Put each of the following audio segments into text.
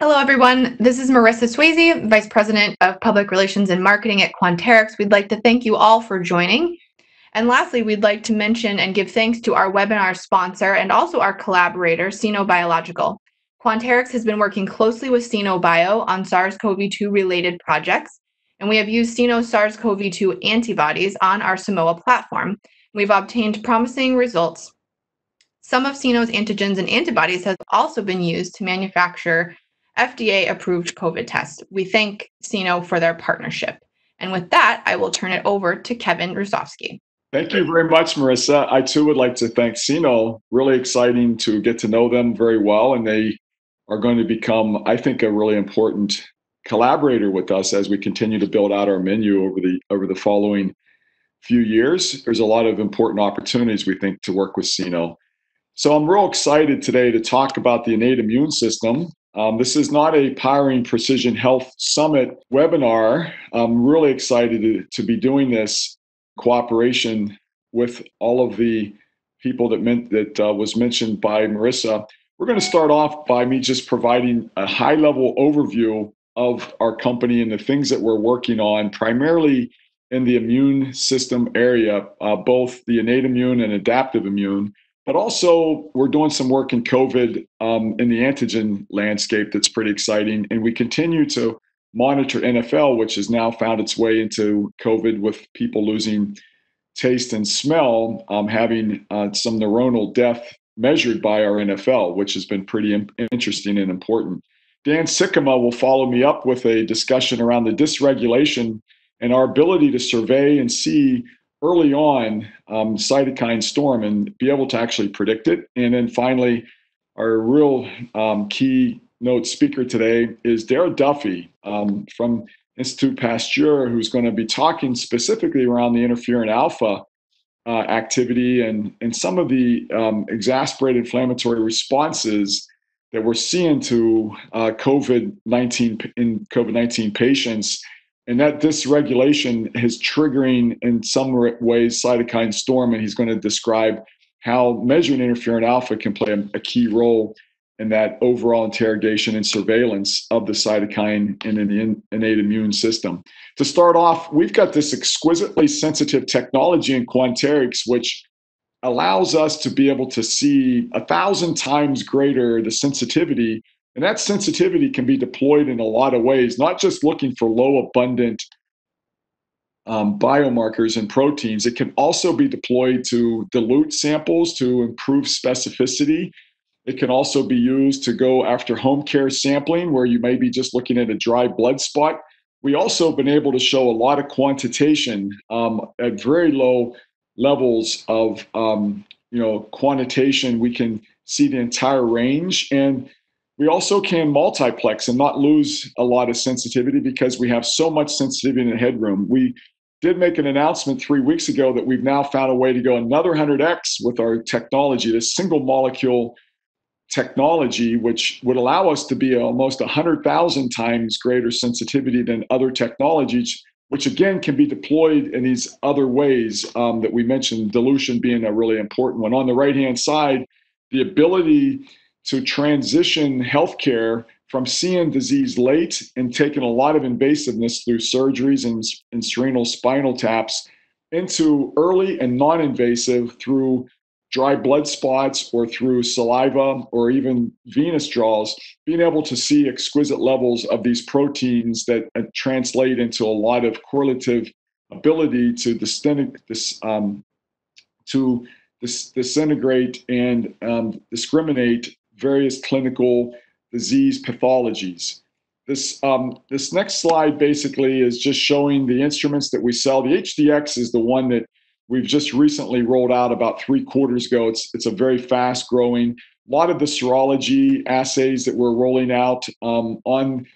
Hello, everyone. This is Marissa Swayze, Vice President of Public Relations and Marketing at Quanterix. We'd like to thank you all for joining. And lastly, we'd like to mention and give thanks to our webinar sponsor and also our collaborator, Sino Biological. Quanterix has been working closely with Sino Bio on SARS-CoV-2 related projects, and we have used Sino SARS-CoV-2 antibodies on our Simoa platform. We've obtained promising results. Some of Sino's antigens and antibodies have also been used to manufacture FDA approved COVID test. We thank Sino for their partnership. And with that, I will turn it over to Kevin Hrusovsky. Thank you very much, Marissa. I too would like to thank Sino. Really exciting to get to know them very well, and they are going to become, I think, a really important collaborator with us as we continue to build out our menu over the over the following few years. There's a lot of important opportunities we think to work with Sino. So I'm real excited today to talk about the innate immune system. Um, this is not a Powering Precision Health Summit webinar. I'm really excited to, to be doing this cooperation with all of the people that meant that uh, was mentioned by Marissa. We're going to start off by me just providing a high level overview of our company and the things that we're working on, primarily in the immune system area, uh, both the innate immune and adaptive immune. But also, we're doing some work in COVID um, in the antigen landscape that's pretty exciting. And we continue to monitor NFL, which has now found its way into COVID with people losing taste and smell, um, having uh, some neuronal death measured by our NFL, which has been pretty interesting and important. Dan Sikkema will follow me up with a discussion around the dysregulation and our ability to survey and see early on um, cytokine storm and be able to actually predict it. And then finally, our real um, key note speaker today is Darragh Duffy um, from Institute Pasteur, who's going to be talking specifically around the interferon alpha uh, activity and, and some of the um, exasperated inflammatory responses that we're seeing to uh, COVID-19 in COVID-19 patients and that dysregulation is triggering in some ways cytokine storm and he's going to describe how measuring interferon alpha can play a, key role in that overall interrogation and surveillance of the cytokine in an innate immune system. To start off we've got this exquisitely sensitive technology in quanterix which allows us to be able to see a thousand times greater the sensitivity and that sensitivity can be deployed in a lot of ways, not just looking for low abundant um, biomarkers and proteins. It can also be deployed to dilute samples to improve specificity. It can also be used to go after home care sampling, where you may be just looking at a dry blood spot. We also have been able to show a lot of quantitation um, at very low levels of um, you know quantitation. We can see the entire range and we also can multiplex and not lose a lot of sensitivity because we have so much sensitivity in the headroom. We did make an announcement three weeks ago that we've now found a way to go another 100x with our technology, this single molecule technology, which would allow us to be almost 100,000 times greater sensitivity than other technologies, which again can be deployed in these other ways um, that we mentioned, dilution being a really important one. On the right hand side, the ability to transition healthcare from seeing disease late and taking a lot of invasiveness through surgeries and, and cerebral spinal taps into early and non invasive through dry blood spots or through saliva or even venous draws, being able to see exquisite levels of these proteins that uh, translate into a lot of correlative ability to this, um, to dis- disintegrate and um, discriminate various clinical disease pathologies. This, um, this next slide basically is just showing the instruments that we sell. The HDX is the one that we've just recently rolled out about three quarters ago. It's, it's a very fast growing. A lot of the serology assays that we're rolling out um, on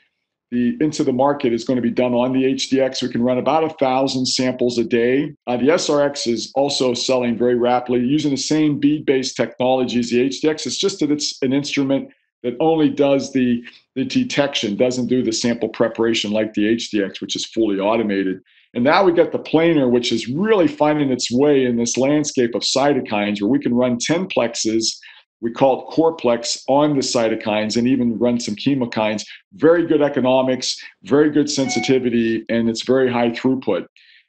the into the market is going to be done on the HDX. We can run about a thousand samples a day. Uh, the SRX is also selling very rapidly using the same bead-based technology as the HDX. It's just that it's an instrument that only does the the detection, doesn't do the sample preparation like the HDX, which is fully automated. And now we got the planar, which is really finding its way in this landscape of cytokines, where we can run 10 plexes we call it Corplex on the cytokines and even run some chemokines. Very good economics, very good sensitivity, and it's very high throughput.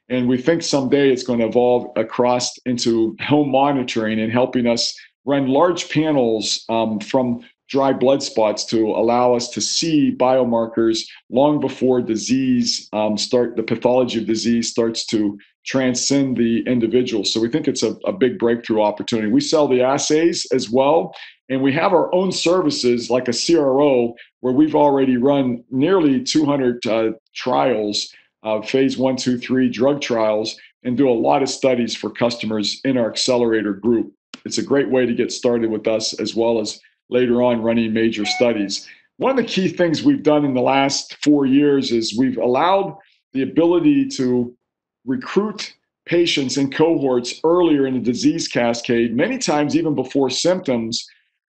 And we think someday it's going to evolve across into home monitoring and helping us run large panels um, from dry blood spots to allow us to see biomarkers long before disease um, start the pathology of disease starts to transcend the individual. So we think it's a, a big breakthrough opportunity. We sell the assays as well and we have our own services like a cro where we've already run nearly 200 uh, trials uh, phase one two three drug trials and do a lot of studies for customers in our accelerator group. It's a great way to get started with us as well as later on running major studies. One of the key things we've done in the last four years is we've allowed the ability to recruit patients in cohorts earlier in the disease cascade, many times even before symptoms,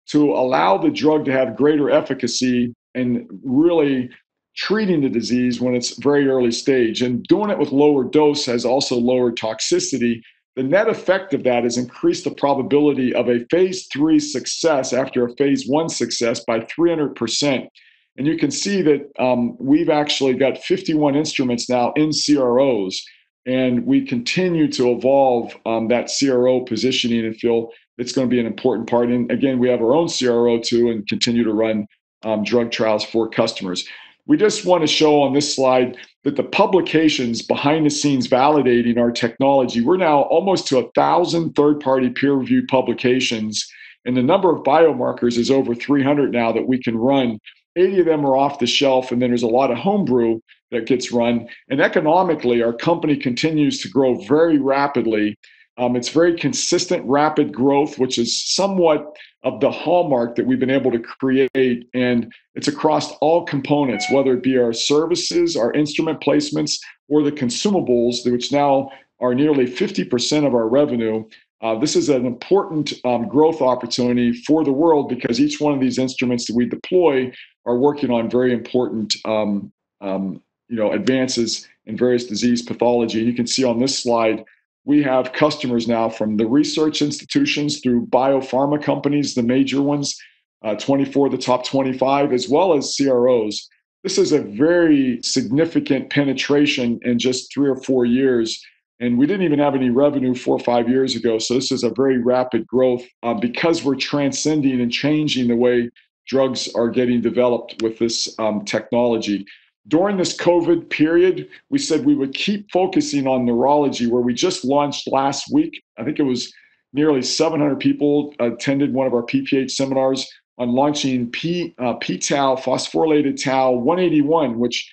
to allow the drug to have greater efficacy and really treating the disease when it's very early stage. And doing it with lower dose has also lower toxicity the net effect of that is has increased the probability of a phase three success after a phase one success by 300%. And you can see that um, we've actually got 51 instruments now in CROs, and we continue to evolve um, that CRO positioning and feel it's going to be an important part. And again, we have our own CRO too and continue to run um, drug trials for customers. We just want to show on this slide that the publications behind the scenes validating our technology, we're now almost to a thousand third party peer reviewed publications. And the number of biomarkers is over 300 now that we can run. 80 of them are off the shelf, and then there's a lot of homebrew that gets run. And economically, our company continues to grow very rapidly. Um, it's very consistent, rapid growth, which is somewhat of the hallmark that we've been able to create. And it's across all components, whether it be our services, our instrument placements, or the consumables, which now are nearly 50% of our revenue. Uh, this is an important um, growth opportunity for the world because each one of these instruments that we deploy are working on very important um, um, you know, advances in various disease pathology. You can see on this slide we have customers now from the research institutions through biopharma companies, the major ones, uh, 24 the top 25, as well as CROs. This is a very significant penetration in just three or four years. And we didn't even have any revenue four or five years ago. So this is a very rapid growth uh, because we're transcending and changing the way drugs are getting developed with this um, technology during this COVID period, we said we would keep focusing on neurology, where we just launched last week. I think it was nearly 700 people attended one of our PPH seminars on launching P, uh, p-tau, phosphorylated tau 181, which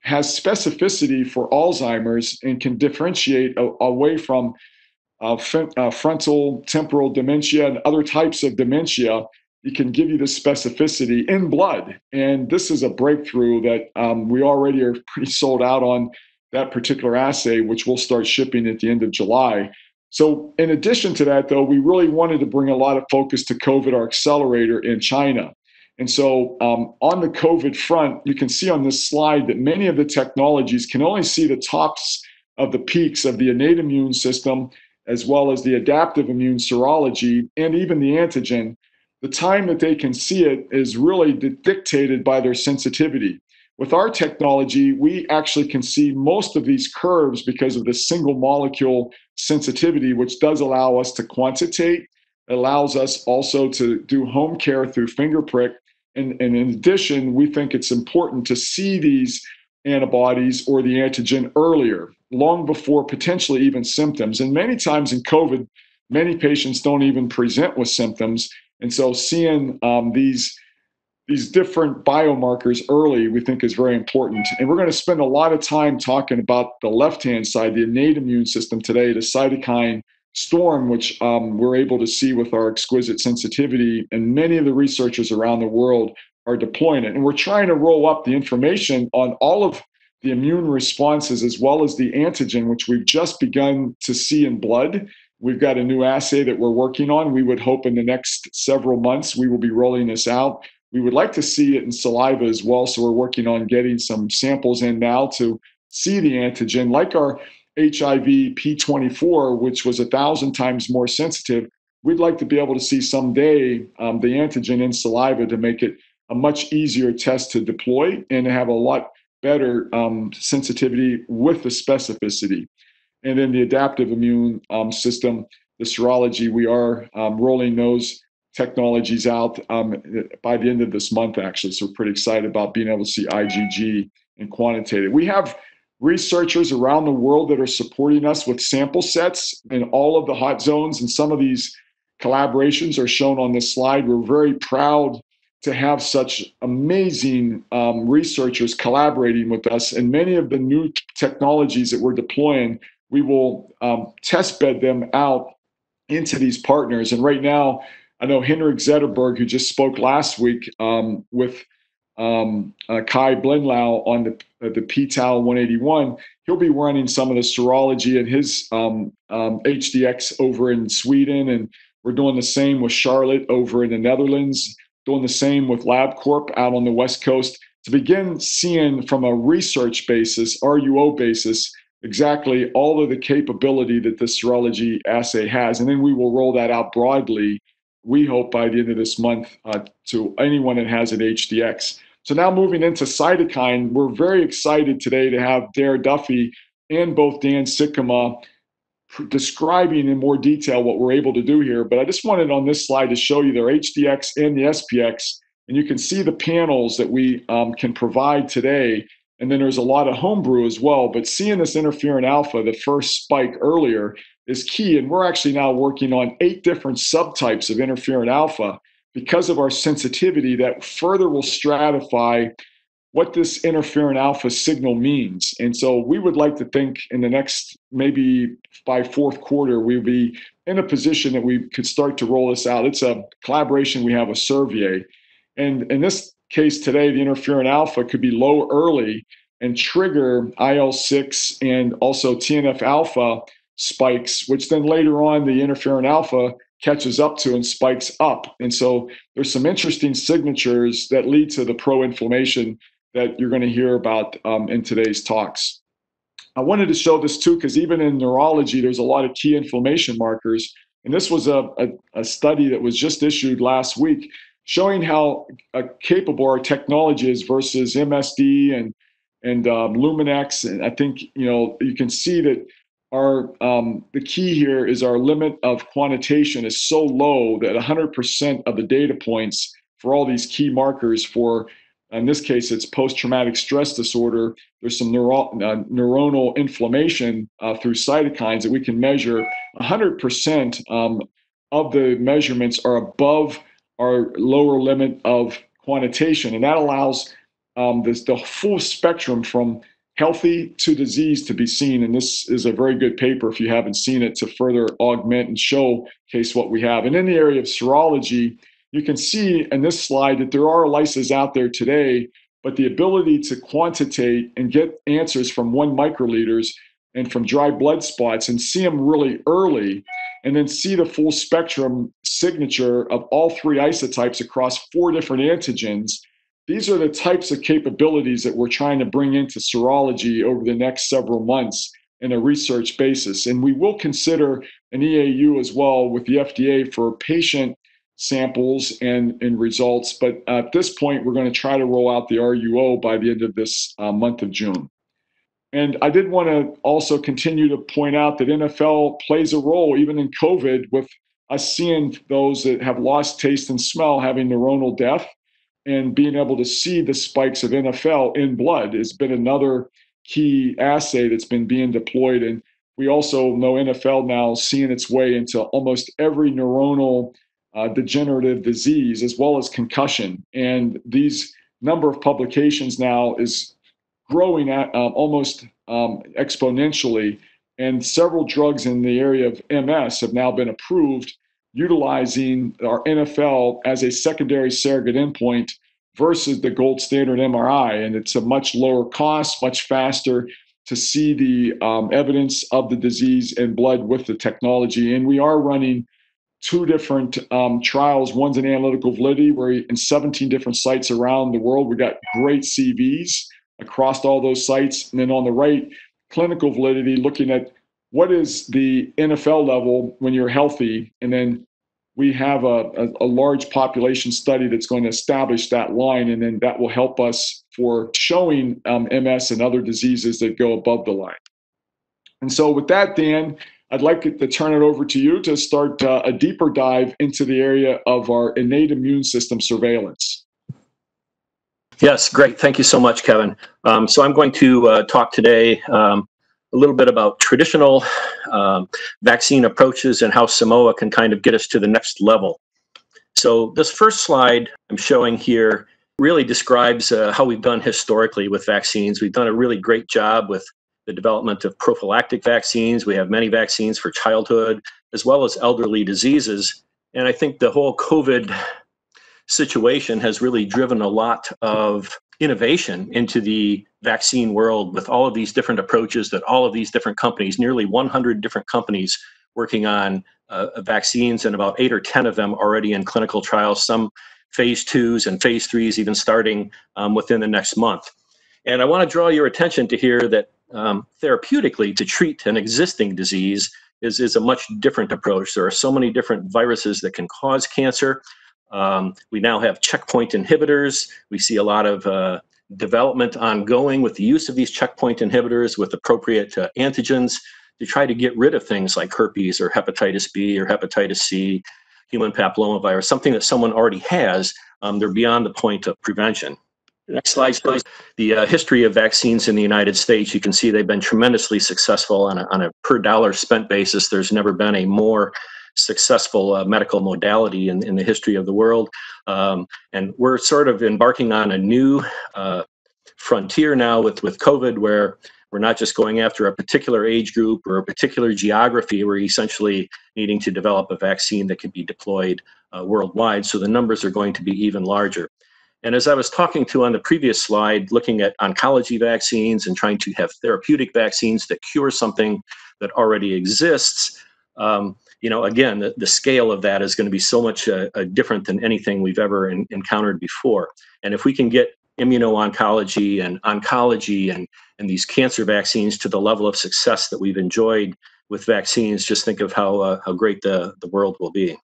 has specificity for Alzheimer's and can differentiate a, away from uh, f- uh, frontal temporal dementia and other types of dementia it can give you the specificity in blood. And this is a breakthrough that um, we already are pretty sold out on that particular assay, which we'll start shipping at the end of July. So, in addition to that, though, we really wanted to bring a lot of focus to COVID, our accelerator in China. And so, um, on the COVID front, you can see on this slide that many of the technologies can only see the tops of the peaks of the innate immune system, as well as the adaptive immune serology, and even the antigen the time that they can see it is really dictated by their sensitivity. With our technology, we actually can see most of these curves because of the single molecule sensitivity, which does allow us to quantitate. It allows us also to do home care through finger prick. And, and in addition, we think it's important to see these antibodies or the antigen earlier, long before potentially even symptoms. And many times in COVID, many patients don't even present with symptoms and so seeing um, these these different biomarkers early, we think is very important. And we're going to spend a lot of time talking about the left hand side, the innate immune system today, the cytokine storm, which um, we're able to see with our exquisite sensitivity. And many of the researchers around the world are deploying it. And we're trying to roll up the information on all of the immune responses as well as the antigen, which we've just begun to see in blood. We've got a new assay that we're working on. We would hope in the next several months we will be rolling this out. We would like to see it in saliva as well. So we're working on getting some samples in now to see the antigen, like our HIV P24, which was a thousand times more sensitive. we'd like to be able to see someday um, the antigen in saliva to make it a much easier test to deploy and have a lot better um, sensitivity with the specificity. And then the adaptive immune um, system, the serology, we are um, rolling those technologies out um, by the end of this month, actually. So we're pretty excited about being able to see IgG and quantitative. We have researchers around the world that are supporting us with sample sets in all of the hot zones, and some of these collaborations are shown on this slide. We're very proud to have such amazing um, researchers collaborating with us, and many of the new technologies that we're deploying, we will um, test bed them out into these partners. And right now, I know Henrik Zetterberg, who just spoke last week um, with um, uh, Kaj Blennow on the uh, the p-tau 181, he'll be running some of the serology and his um, um, HDX over in Sweden, and we're doing the same with Charlotte over in the Netherlands, doing the same with LabCorp out on the West Coast to begin seeing from a research basis, RUO basis, exactly all of the capability that the serology assay has, and then we will roll that out broadly. We hope by the end of this month uh, to anyone that has an HDX. So now moving into cytokine, we're very excited today to have Darragh Duffy and both Dan Sikkema describing in more detail what we're able to do here. But I just wanted on this slide to show you their HDX and the SPX, and you can see the panels that we um, can provide today. And then there's a lot of homebrew as well. But seeing this interferon alpha, the first spike earlier, is key. And we're actually now working on eight different subtypes of interferon alpha because of our sensitivity that further will stratify what this interferon alpha signal means. And so we would like to think in the next, maybe by fourth quarter, we'll be in a position that we could start to roll this out. It's a collaboration we have with Servier. And and this case today, the interferon alpha could be low early and trigger IL 6 and also TNF alpha spikes, which then later on the interferon alpha catches up to and spikes up. And so there's some interesting signatures that lead to the pro-inflammation that you're going to hear about um, in today's talks. I wanted to show this too because even in neurology, there's a lot of key inflammation markers. And this was a, a, a study that was just issued last week showing how uh, capable our technology is versus MSD and and um, Luminex. And I think you know you can see that our um, the key here is our limit of quantitation is so low that 100% of the data points for all these key markers for in this case it's post-traumatic stress disorder there's some neuro- uh, neuronal inflammation uh, through cytokines that we can measure 100% um, of the measurements are above our lower limit of quantitation and that allows um, this, the full spectrum from healthy to disease to be seen. And this is a very good paper if you haven't seen it to further augment and showcase what we have. And in the area of serology, you can see in this slide that there are ELISAs out there today, but the ability to quantitate and get answers from one microliters and from dry blood spots and see them really early and then see the full spectrum signature of all three isotypes across four different antigens these are the types of capabilities that we're trying to bring into serology over the next several months in a research basis. And we will consider an EAU as well with the FDA for patient samples and, and results. But at this point, we're going to try to roll out the RUO by the end of this uh, month of June. And I did want to also continue to point out that NFL plays a role, even in COVID, with us seeing those that have lost taste and smell having neuronal death and being able to see the spikes of NFL in blood has been another key assay that's been being deployed. And we also know NFL now seeing its way into almost every neuronal uh, degenerative disease as well as concussion. And these number of publications now is growing at um, almost um, exponentially. And several drugs in the area of MS have now been approved utilizing our NFL as a secondary surrogate endpoint versus the gold standard MRI. And it's a much lower cost, much faster to see the um, evidence of the disease in blood with the technology. And we are running two different um, trials. One's in analytical validity, where in 17 different sites around the world, we got great CVs across all those sites. And then on the right, clinical validity, looking at what is the NFL level when you're healthy, and then we have a, a, a, large population study that's going to establish that line, and then that will help us for showing um, MS and other diseases that go above the line. And so, with that, Dan, I'd like to turn it over to you to start uh, a deeper dive into the area of our innate immune system surveillance. Yes, great. Thank you so much, Kevin. Um, so I'm going to uh, talk today um, a little bit about traditional um, vaccine approaches and how Simoa can kind of get us to the next level. So this first slide I'm showing here really describes uh, how we've done historically with vaccines. We've done a really great job with the development of prophylactic vaccines. We have many vaccines for childhood as well as elderly diseases. And I think the whole COVID situation has really driven a lot of innovation into the vaccine world with all of these different approaches that all of these different companies, nearly 100 different companies working on uh, vaccines and about eight or 10 of them already in clinical trials, some phase twos and phase threes even starting um, within the next month. And I want to draw your attention to here that um, therapeutically to treat an existing disease is, is a much different approach. There are so many different viruses that can cause cancer. Um, we now have checkpoint inhibitors. We see a lot of uh, development ongoing with the use of these checkpoint inhibitors with appropriate uh, antigens to try to get rid of things like herpes or hepatitis B or hepatitis C, human papillomavirus, something that someone already has. Um, they're beyond the point of prevention. Next slide, please. The uh, history of vaccines in the United States, you can see they've been tremendously successful on a, on a per dollar spent basis. There's never been a more successful uh, medical modality in, in the history of the world. Um, and we're sort of embarking on a new uh, frontier now with, with COVID where we're not just going after a particular age group or a particular geography. We're essentially needing to develop a vaccine that can be deployed uh, worldwide. So the numbers are going to be even larger. And as I was talking to on the previous slide, looking at oncology vaccines and trying to have therapeutic vaccines that cure something that already exists, um, you know, again, the, the scale of that is going to be so much uh, uh, different than anything we've ever in, encountered before. And if we can get immuno-oncology and oncology and, and these cancer vaccines to the level of success that we've enjoyed with vaccines, just think of how, uh, how great the, the world will be.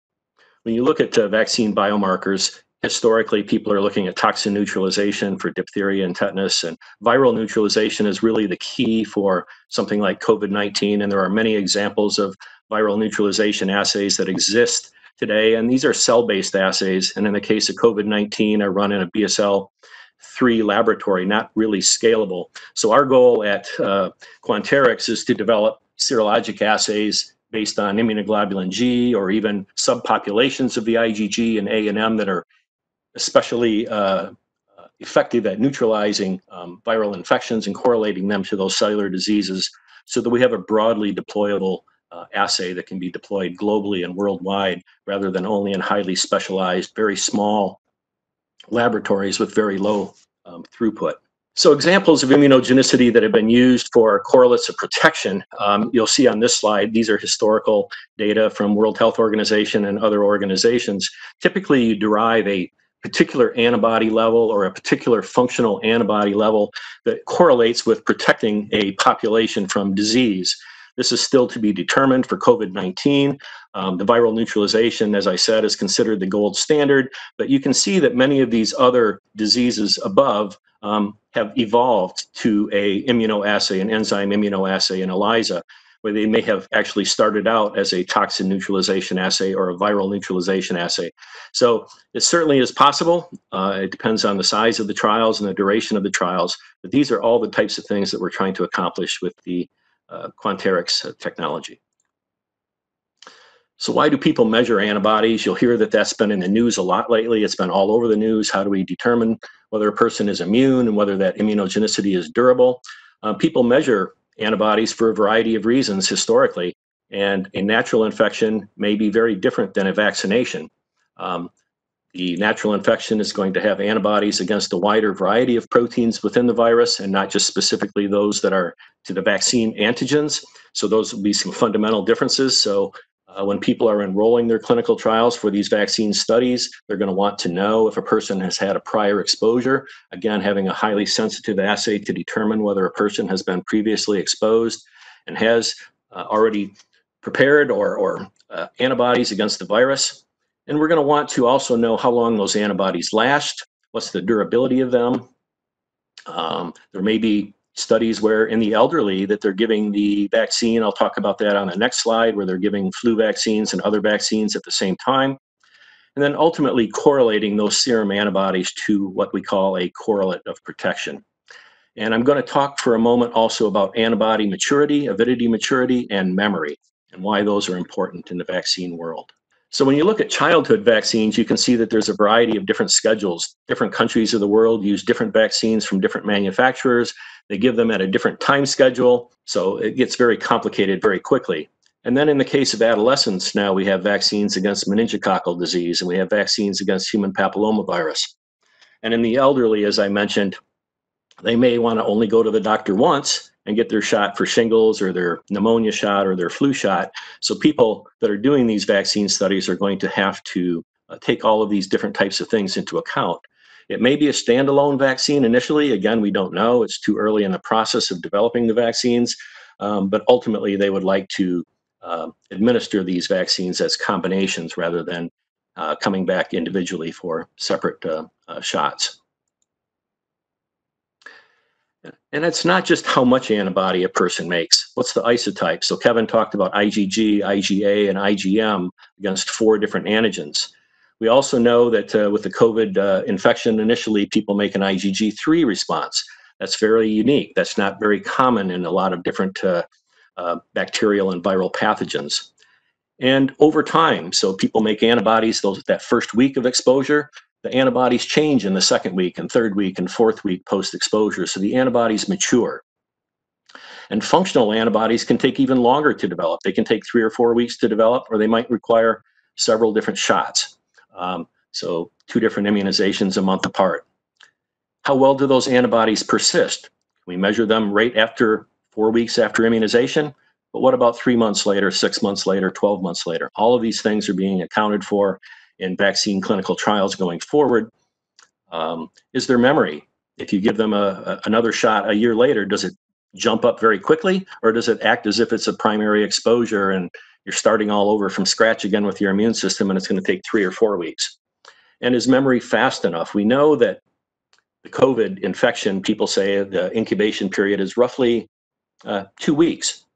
When you look at uh, vaccine biomarkers, historically people are looking at toxin neutralization for diphtheria and tetanus and viral neutralization is really the key for something like covid-19 and there are many examples of viral neutralization assays that exist today. And these are cell-based assays. And in the case of covid-19 are run in a bsl 3 laboratory not really scalable. So our goal at uh, quanterix is to develop serologic assays based on immunoglobulin G or even subpopulations of the IgG and A and M that are especially uh, effective at neutralizing um, viral infections and correlating them to those cellular diseases so that we have a broadly deployable uh, assay that can be deployed globally and worldwide rather than only in highly specialized, very small laboratories with very low um, throughput. So examples of immunogenicity that have been used for correlates of protection, um, you'll see on this slide, these are historical data from World Health Organization and other organizations. Typically, you derive a particular antibody level or a particular functional antibody level that correlates with protecting a population from disease. This is still to be determined for COVID-19. Um, the viral neutralization, as I said, is considered the gold standard, but you can see that many of these other diseases above um, have evolved to a immunoassay, an enzyme immunoassay, and ELISA where they may have actually started out as a toxin neutralization assay or a viral neutralization assay. So it certainly is possible. Uh, it depends on the size of the trials and the duration of the trials, but these are all the types of things that we're trying to accomplish with the Quanterix uh, technology. So why do people measure antibodies? You'll hear that that's been in the news a lot lately. It's been all over the news. How do we determine whether a person is immune and whether that immunogenicity is durable? Uh, people measure antibodies for a variety of reasons historically. And a natural infection may be very different than a vaccination. Um, the natural infection is going to have antibodies against a wider variety of proteins within the virus and not just specifically those that are to the vaccine antigens. So those will be some fundamental differences. So uh, when people are enrolling their clinical trials for these vaccine studies, they're going to want to know if a person has had a prior exposure. Again, having a highly sensitive assay to determine whether a person has been previously exposed and has uh, already prepared or, or uh, antibodies against the virus. And we're going to want to also know how long those antibodies last, what's the durability of them. Um, there may be studies where in the elderly that they're giving the vaccine. I'll talk about that on the next slide, where they're giving flu vaccines and other vaccines at the same time. And then ultimately correlating those serum antibodies to what we call a correlate of protection. And I'm going to talk for a moment also about antibody maturity, avidity maturity, and memory, and why those are important in the vaccine world. So when you look at childhood vaccines, you can see that there's a variety of different schedules. Different countries of the world use different vaccines from different manufacturers. They give them at a different time schedule. So it gets very complicated very quickly. And then in the case of adolescents, now we have vaccines against meningococcal disease and we have vaccines against human papillomavirus. And in the elderly, as I mentioned, they may want to only go to the doctor once and get their shot for shingles or their pneumonia shot or their flu shot. So people that are doing these vaccine studies are going to have to uh, take all of these different types of things into account. It may be a standalone vaccine initially. Again, we don't know. It's too early in the process of developing the vaccines. Um, but ultimately, they would like to uh, administer these vaccines as combinations rather than uh, coming back individually for separate uh, uh, shots. And it's not just how much antibody a person makes. What's the isotype? So Kevin talked about IgG, IgA, and IgM against four different antigens. We also know that uh, with the COVID uh, infection, initially people make an IgG3 response. That's fairly unique. That's not very common in a lot of different uh, uh bacterial and viral pathogens. And over time, so people make antibodies those that first week of exposure, the antibodies change in the second week and third week and fourth week post exposure. So the antibodies mature. And functional antibodies can take even longer to develop. They can take three or four weeks to develop, or they might require several different shots. Um, so two different immunizations a month apart. How well do those antibodies persist? We measure them right after four weeks after immunization. But what about three months later, six months later, 12 months later? All of these things are being accounted for in vaccine clinical trials going forward um, is their memory. If you give them a, a, another shot a year later, does it jump up very quickly or does it act as if it's a primary exposure and you're starting all over from scratch again with your immune system and it's going to take three or four weeks? And is memory fast enough? We know that the COVID infection, people say the incubation period is roughly uh, two weeks.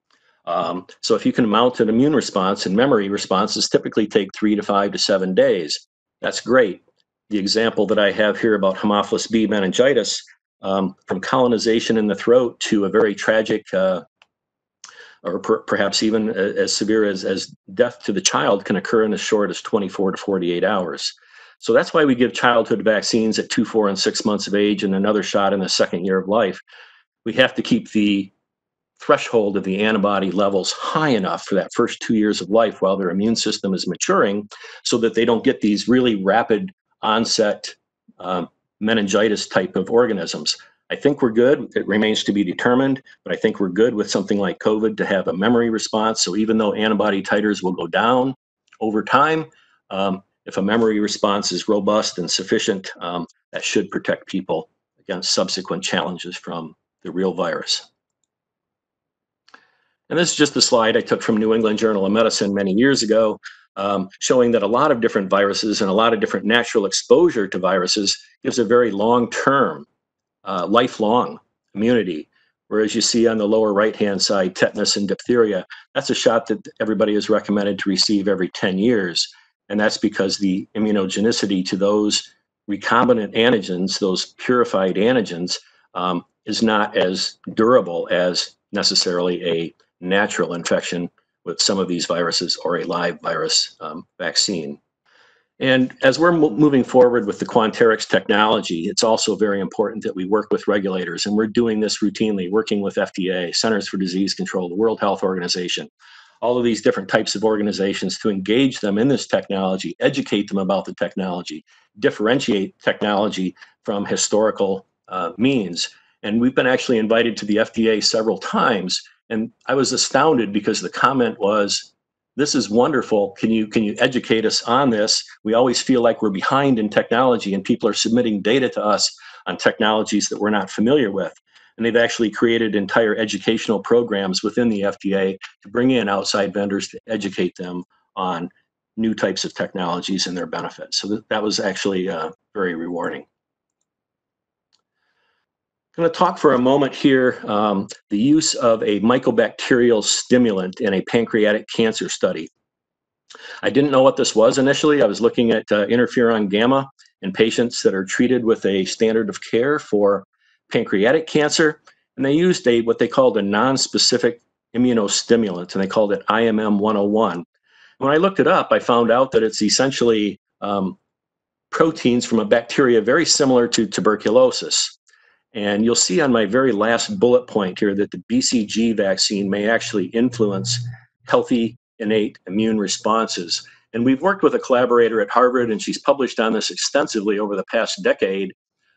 Um, so if you can mount an immune response and memory responses typically take three to five to seven days. That's great. The example that I have here about Haemophilus B meningitis, um, from colonization in the throat to a very tragic, uh, or per perhaps even as severe as, as death to the child can occur in as short as 24 to 48 hours. So that's why we give childhood vaccines at two, four, and six months of age and another shot in the second year of life. We have to keep the threshold of the antibody levels high enough for that first two years of life while their immune system is maturing so that they don't get these really rapid onset um, meningitis type of organisms. I think we're good. It remains to be determined, but I think we're good with something like COVID to have a memory response. So even though antibody titers will go down over time, um, if a memory response is robust and sufficient, um, that should protect people against subsequent challenges from the real virus. And this is just a slide I took from New England Journal of Medicine many years ago, um, showing that a lot of different viruses and a lot of different natural exposure to viruses gives a very long-term, uh, lifelong immunity. Whereas you see on the lower right-hand side, tetanus and diphtheria, that's a shot that everybody is recommended to receive every 10 years. And that's because the immunogenicity to those recombinant antigens, those purified antigens, um, is not as durable as necessarily a natural infection with some of these viruses or a live virus um, vaccine. And as we're moving forward with the Quanterix technology, it's also very important that we work with regulators, and we're doing this routinely, working with FDA, Centers for Disease Control, the World Health Organization, all of these different types of organizations to engage them in this technology, educate them about the technology, differentiate technology from historical uh, means. And we've been actually invited to the FDA several times and I was astounded because the comment was, this is wonderful. Can you can you educate us on this? We always feel like we're behind in technology and people are submitting data to us on technologies that we're not familiar with. And they've actually created entire educational programs within the FDA to bring in outside vendors to educate them on new types of technologies and their benefits. So that, that was actually uh, very rewarding. Going to talk for a moment here um, the use of a mycobacterial stimulant in a pancreatic cancer study. I didn't know what this was initially. I was looking at uh, interferon gamma in patients that are treated with a standard of care for pancreatic cancer, and they used a what they called a non-specific immunostimulant, and they called it IMM 101. When I looked it up, I found out that it's essentially um, proteins from a bacteria very similar to tuberculosis. And you'll see on my very last bullet point here that the BCG vaccine may actually influence healthy innate immune responses. And we've worked with a collaborator at Harvard, and she's published on this extensively over the past decade,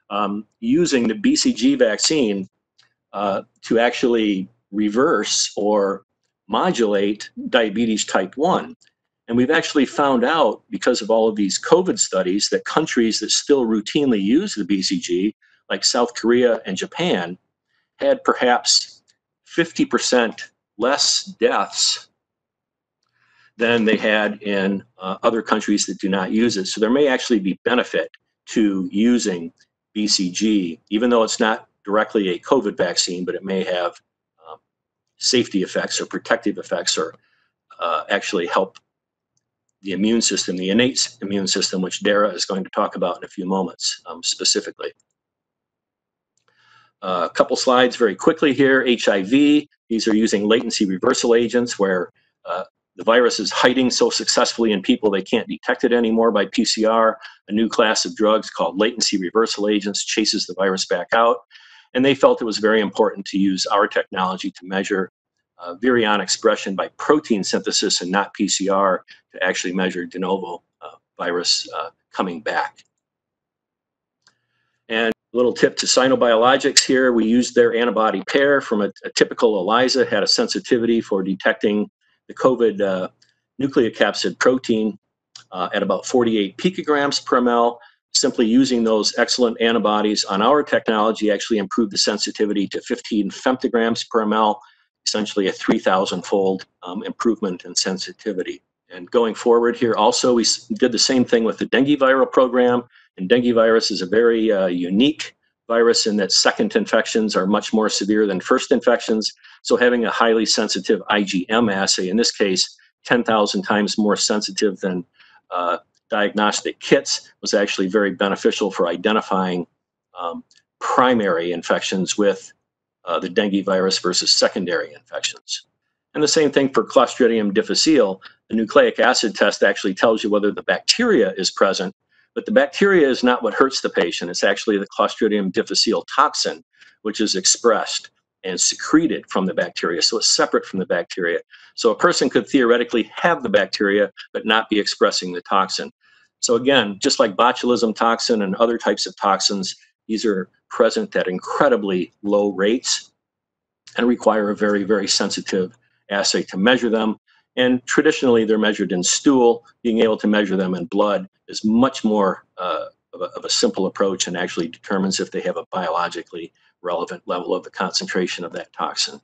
um, using the BCG vaccine uh, to actually reverse or modulate diabetes type 1. And we've actually found out, because of all of these COVID studies, that countries that still routinely use the BCG, like South Korea and Japan, had perhaps 50% less deaths than they had in uh, other countries that do not use it. So there may actually be benefit to using BCG, even though it's not directly a COVID vaccine, but it may have um, safety effects or protective effects or uh, actually help the immune system, the innate immune system, which Darragh is going to talk about in a few moments um, specifically. A couple slides very quickly here. HIV, these are using latency reversal agents where uh, the virus is hiding so successfully in people they can't detect it anymore by PCR. A new class of drugs called latency reversal agents chases the virus back out. And they felt it was very important to use our technology to measure uh, virion expression by protein synthesis and not PCR to actually measure de novo uh, virus uh, coming back. Little tip to Sinobiologics here, we used their antibody pair from a, a typical ELISA, had a sensitivity for detecting the COVID uh, nucleocapsid protein uh, at about 48 picograms per ml. Simply using those excellent antibodies on our technology actually improved the sensitivity to 15 femtograms per ml, essentially a 3,000 fold um, improvement in sensitivity. And going forward here also, we did the same thing with the dengue viral program. And dengue virus is a very uh, unique virus in that second infections are much more severe than first infections. So having a highly sensitive IgM assay, in this case, 10,000 times more sensitive than uh, diagnostic kits, was actually very beneficial for identifying um, primary infections with uh, the dengue virus versus secondary infections. And the same thing for Clostridium difficile. The nucleic acid test actually tells you whether the bacteria is present, but the bacteria is not what hurts the patient. It's actually the Clostridium difficile toxin, which is expressed and secreted from the bacteria. So it's separate from the bacteria. So a person could theoretically have the bacteria, but not be expressing the toxin. So again, just like botulism toxin and other types of toxins, these are present at incredibly low rates and require a very, very sensitive assay to measure them. And traditionally, they're measured in stool. Being able to measure them in blood is much more uh, of, a, of a simple approach and actually determines if they have a biologically relevant level of the concentration of that toxin.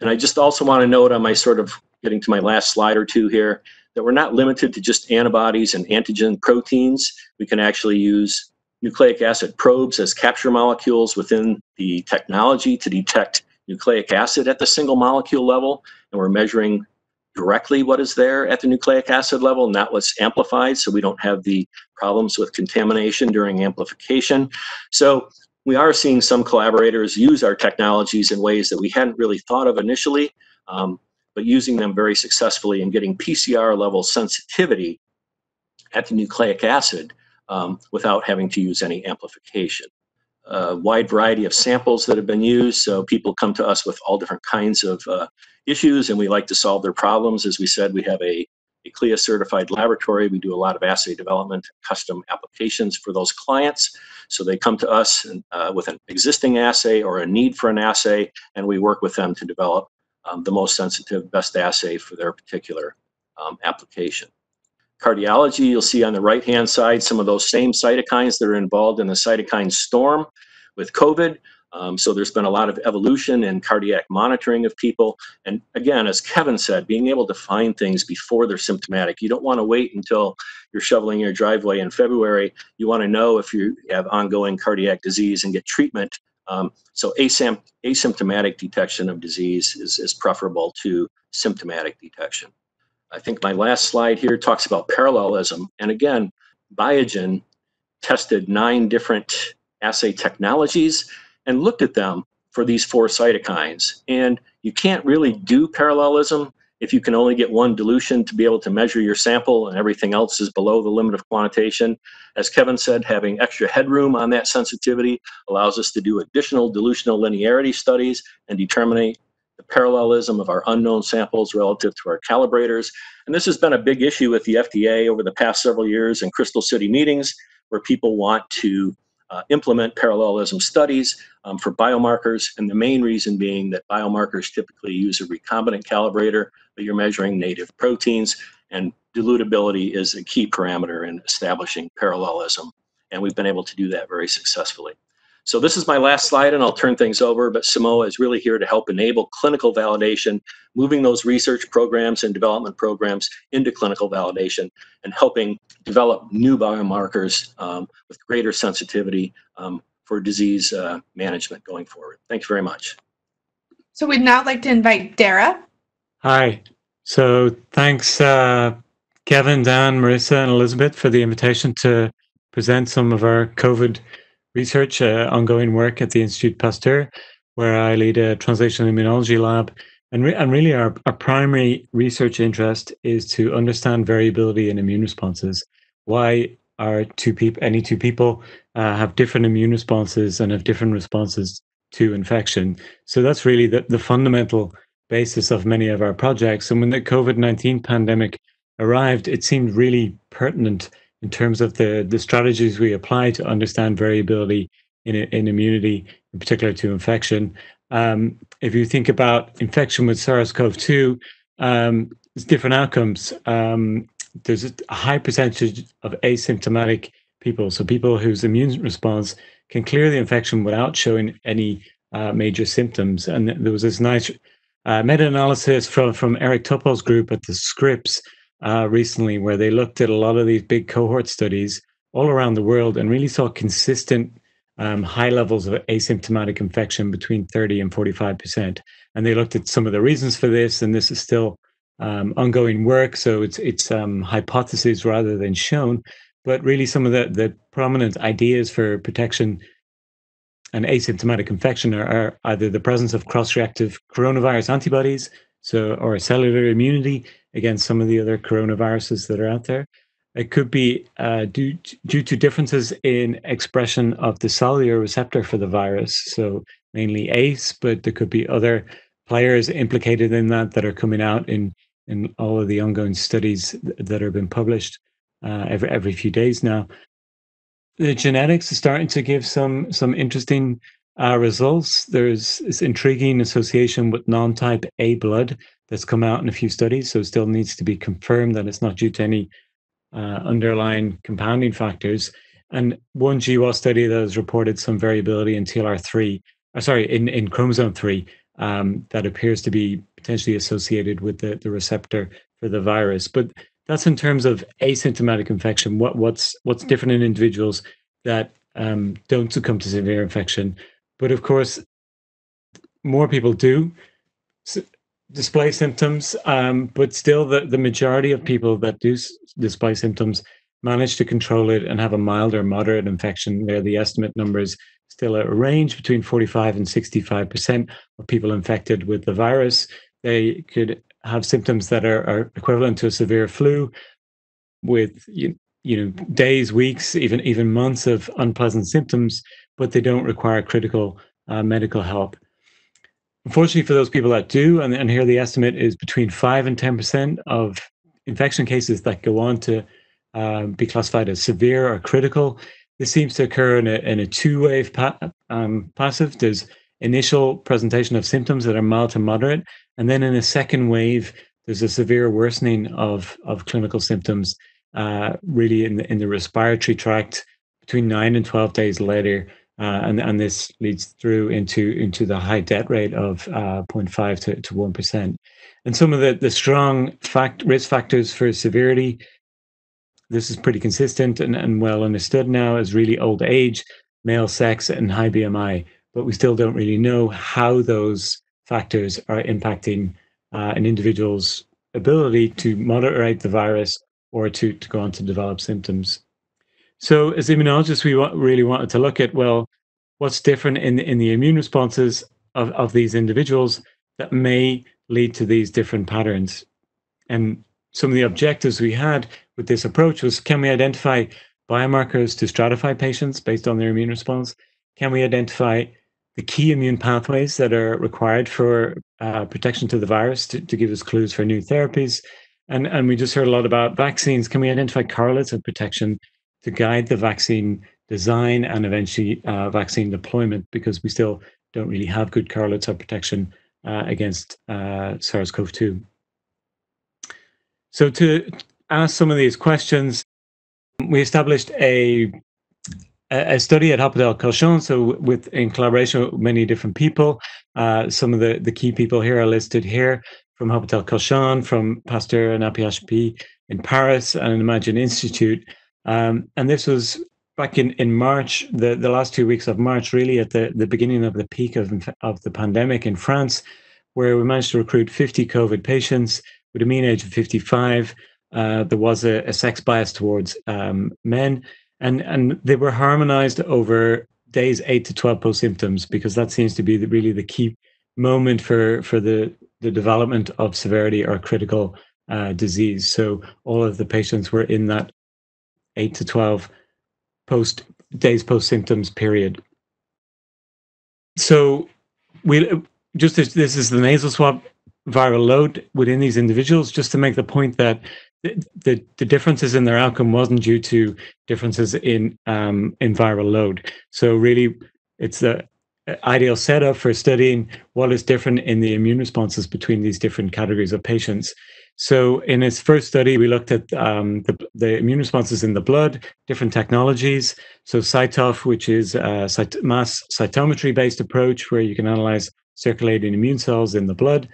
And I just also want to note on my sort of getting to my last slide or two here that we're not limited to just antibodies and antigen proteins. We can actually use nucleic acid probes as capture molecules within the technology to detect nucleic acid at the single molecule level. And we're measuring directly what is there at the nucleic acid level, not what's amplified, so we don't have the problems with contamination during amplification. So we are seeing some collaborators use our technologies in ways that we hadn't really thought of initially, um, but using them very successfully and getting PCR level sensitivity at the nucleic acid um, without having to use any amplification. A wide variety of samples that have been used, so people come to us with all different kinds of uh, issues and we like to solve their problems. As we said, we have a, a CLIA certified laboratory. We do a lot of assay development, custom applications for those clients. So they come to us and, uh, with an existing assay or a need for an assay, and we work with them to develop um, the most sensitive, best assay for their particular um, application. Cardiology, you'll see on the right-hand side some of those same cytokines that are involved in the cytokine storm with COVID. Um, so there's been a lot of evolution in cardiac monitoring of people. And again, as Kevin said, being able to find things before they're symptomatic. You don't want to wait until you're shoveling your driveway in February. You want to know if you have ongoing cardiac disease and get treatment. Um, so asympt- asymptomatic detection of disease is, is preferable to symptomatic detection. I think my last slide here talks about parallelism. And again, Biogen tested nine different assay technologies and looked at them for these four cytokines. And you can't really do parallelism if you can only get one dilution to be able to measure your sample and everything else is below the limit of quantitation. As Kevin said, having extra headroom on that sensitivity allows us to do additional dilutional linearity studies and determine the parallelism of our unknown samples relative to our calibrators. And this has been a big issue with the FDA over the past several years in Crystal City meetings where people want to uh, implement parallelism studies um, for biomarkers, and the main reason being that biomarkers typically use a recombinant calibrator, but you're measuring native proteins, and dilutability is a key parameter in establishing parallelism, and we've been able to do that very successfully. So this is my last slide and I'll turn things over, but Simoa is really here to help enable clinical validation, moving those research programs and development programs into clinical validation and helping develop new biomarkers um, with greater sensitivity um, for disease uh, management going forward. Thank you very much. So we'd now like to invite Darragh. Hi. So thanks, uh, Kevin, Dan, Marissa, and Elizabeth for the invitation to present some of our COVID research, uh, ongoing work at the Institut Pasteur, where I lead a translational immunology lab. And, re- and really, our, our primary research interest is to understand variability in immune responses. Why are two people, any two people, uh, have different immune responses and have different responses to infection? So that's really the, the fundamental basis of many of our projects. And when the COVID 19 pandemic arrived, it seemed really pertinent in terms of the, the strategies we apply to understand variability in, in immunity, in particular to infection. Um, if you think about infection with SARS-CoV-2, um, there's different outcomes. Um, there's a high percentage of asymptomatic people, so people whose immune response can clear the infection without showing any uh, major symptoms. And there was this nice uh, meta-analysis from, from Eric Topol's group at the Scripps uh, recently where they looked at a lot of these big cohort studies all around the world and really saw consistent um, high levels of asymptomatic infection between 30 and 45%. And they looked at some of the reasons for this, and this is still um, ongoing work. So it's it's um, hypotheses rather than shown, but really some of the, the prominent ideas for protection and asymptomatic infection are, are either the presence of cross-reactive coronavirus antibodies, so or cellular immunity against some of the other coronaviruses that are out there. It could be uh, due due to differences in expression of the cellular receptor for the virus, so mainly ACE, but there could be other players implicated in that that are coming out in in all of the ongoing studies that have been published uh, every every few days now. The genetics is starting to give some some interesting uh, results. There's this intriguing association with non-type A blood that's come out in a few studies, so it still needs to be confirmed that it's not due to any uh, underlying compounding factors. And one GWAS study that has reported some variability in TLR3, uh, sorry, in, in chromosome 3, um, that appears to be potentially associated with the, the receptor for the virus. But that's in terms of asymptomatic infection. What, what's what's different in individuals that um, don't succumb to severe infection but of course, more people do display symptoms, um, but still, the, the majority of people that do s- display symptoms manage to control it and have a mild or moderate infection, where the estimate numbers still a range between 45 and 65% of people infected with the virus. They could have symptoms that are, are equivalent to a severe flu with you, you know days weeks even even months of unpleasant symptoms but they don't require critical uh, medical help. Unfortunately, for those people that do, and, and here the estimate is between 5 and 10% of infection cases that go on to uh, be classified as severe or critical. This seems to occur in a, in a two wave pa- um, passive. There's initial presentation of symptoms that are mild to moderate, and then in a second wave, there's a severe worsening of, of clinical symptoms, uh, really in the, in the respiratory tract between 9 and 12 days later Uh, and, and this leads through into, into the high debt rate of uh, 0.5 to, to 1%. And some of the, the strong fact, risk factors for severity, this is pretty consistent and, and well understood now, is really old age, male sex, and high BMI. But we still don't really know how those factors are impacting uh, an individual's ability to moderate the virus or to, to go on to develop symptoms. So as immunologists, we really wanted to look at, well, what's different in, in the immune responses of, of these individuals that may lead to these different patterns. And some of the objectives we had with this approach was, can we identify biomarkers to stratify patients based on their immune response? Can we identify the key immune pathways that are required for uh, protection to the virus to, to give us clues for new therapies? And, and we just heard a lot about vaccines. Can we identify correlates of protection to guide the vaccine design and eventually uh, vaccine deployment because we still don't really have good correlates of protection uh, against uh, SARS-CoV-2. So to ask some of these questions, we established a a study at Hôpital Cochin, so with in collaboration with many different people. Uh, some of the, the key people here are listed here from Hôpital Cochin, from Pasteur and AP-HP in Paris, and Imagine Institute. Um, and this was back in, in March, the, the last two weeks of March, really at the, the beginning of the peak of, of the pandemic in France, where we managed to recruit 50 COVID patients with a mean age of 55. Uh, there was a, a, sex bias towards um, men, and, and they were harmonized over days 8 to 12 post symptoms, because that seems to be the, really the key moment for, for the, the development of severity or critical uh, disease. So all of the patients were in that eight to 12 post days post symptoms period. So we just as this is the nasal swab viral load within these individuals, just to make the point that the, the, the differences in their outcome wasn't due to differences in um, in viral load. So really, it's the ideal setup for studying what is different in the immune responses between these different categories of patients. So in its first study, we looked at um, the, the, immune responses in the blood, different technologies. So CyTOF, which is a mass cytometry-based approach where you can analyze circulating immune cells in the blood.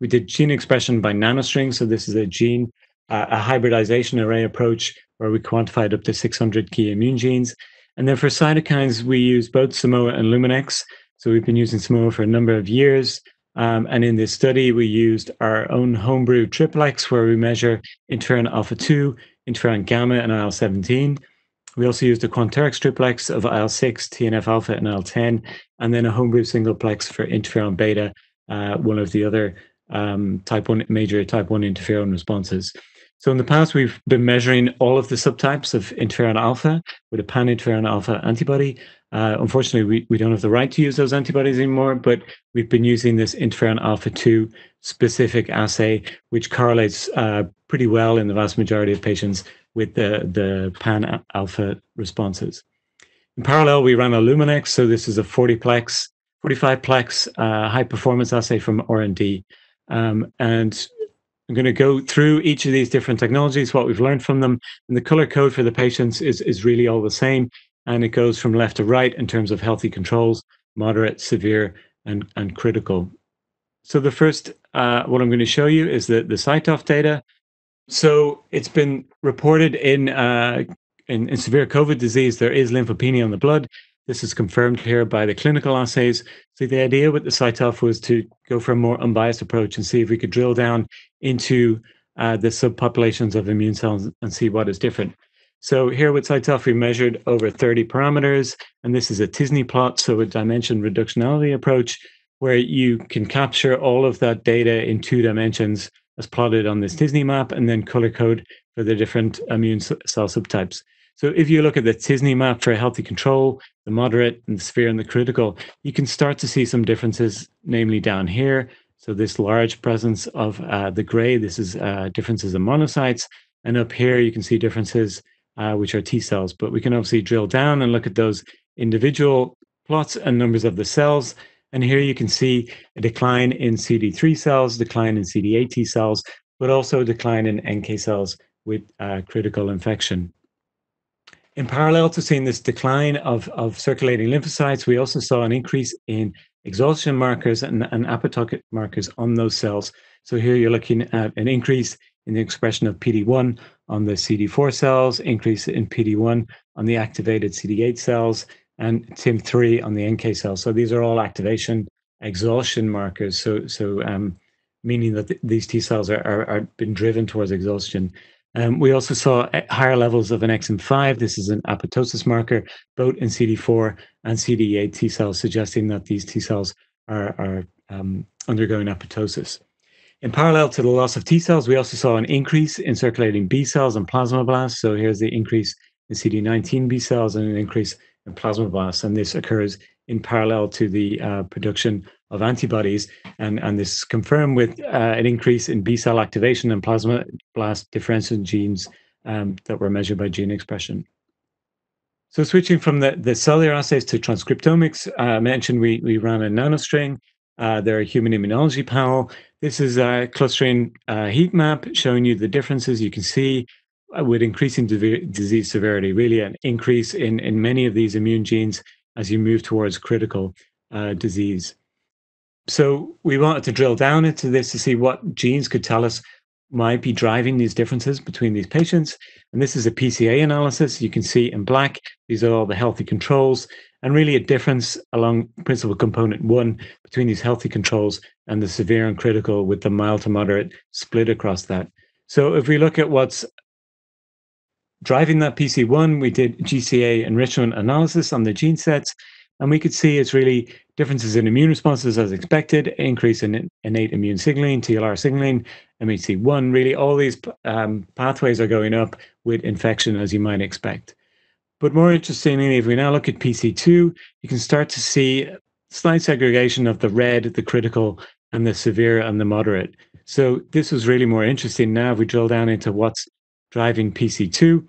We did gene expression by nanostring. So this is a gene, uh, a hybridization array approach where we quantified up to 600 key immune genes. And then for cytokines, we use both Simoa and Luminex. So we've been using Simoa for a number of years. Um, and in this study, we used our own homebrew triplex where we measure interferon alpha 2, interferon gamma, and IL 17. We also used a Quanterix triplex of IL 6, TNF alpha, and IL 10, and then a homebrew singleplex for interferon beta, uh, one of the other um, type 1 major type 1 interferon responses. So in the past, we've been measuring all of the subtypes of interferon alpha with a pan interferon alpha antibody. Uh, unfortunately, we, we don't have the right to use those antibodies anymore, but we've been using this interferon alpha 2 specific assay, which correlates uh, pretty well in the vast majority of patients with the, the pan alpha responses. In parallel, we ran a Luminex. So this is a 40 plex, 45 plex uh, high performance assay from R&D. Um, and I'm going to go through each of these different technologies, what we've learned from them. And the color code for the patients is, is really all the same. And it goes from left to right in terms of healthy controls, moderate, severe, and, and critical. So the first, uh, what I'm going to show you is the, the CyTOF data. So it's been reported in, uh, in, in severe COVID disease, there is lymphopenia in the blood. This is confirmed here by the clinical assays. So the idea with the CyTOF was to go for a more unbiased approach and see if we could drill down into uh, the subpopulations of immune cells and see what is different. So here with CyTOF, we measured over 30 parameters, and this is a t-SNE plot, so a dimension reductionality approach, where you can capture all of that data in two dimensions as plotted on this t-SNE map, and then color code for the different immune cell subtypes. So if you look at the t-SNE map for healthy control, the moderate and the severe and the critical, you can start to see some differences, namely down here. So this large presence of uh, the gray, this is uh, differences in monocytes. And up here, you can see differences, uh, which are T cells. But we can obviously drill down and look at those individual plots and numbers of the cells. And here you can see a decline in CD3 cells, decline in CD8 T cells, but also a decline in NK cells with uh, critical infection. In parallel to seeing this decline of, of circulating lymphocytes, we also saw an increase in exhaustion markers and, and apoptotic markers on those cells. So here you're looking at an increase in the expression of PD1 on the CD4 cells, increase in PD1 on the activated CD8 cells, and TIM3 on the NK cells. So these are all activation exhaustion markers. So, so um, meaning that th- these T cells are, are, are been driven towards exhaustion. Um, we also saw higher levels of Annexin-5. This is an apoptosis marker, both in CD4 and CD8 T cells, suggesting that these T cells are, are um, undergoing apoptosis. In parallel to the loss of T cells, we also saw an increase in circulating B cells and plasmablasts. So here's the increase in CD19 B cells and an increase in plasmablasts, and this occurs in parallel to the uh, production of antibodies, and, and this is confirmed with uh, an increase in B cell activation and plasma blast differentiation genes um, that were measured by gene expression. So switching from the, the cellular assays to transcriptomics, uh, I mentioned we, we ran a nanostring, uh, their human immunology panel. This is a clustering uh, heat map showing you the differences you can see uh, with increasing disease severity, really an increase in, in many of these immune genes as you move towards critical uh, disease. So we wanted to drill down into this to see what genes could tell us might be driving these differences between these patients. And this is a PCA analysis. You can see in black, these are all the healthy controls, and really a difference along principal component one between these healthy controls and the severe and critical with the mild to moderate split across that. So if we look at what's driving that PC1, we did GSEA enrichment analysis on the gene sets, and we could see it's really differences in immune responses as expected, increase in innate immune signaling, TLR signaling, MHC1. Really, all these um, pathways are going up with infection, as you might expect. But more interestingly, if we now look at PC2, you can start to see slight segregation of the red, the critical, and the severe and the moderate. So this was really more interesting. Now, if we drill down into what's driving PC2,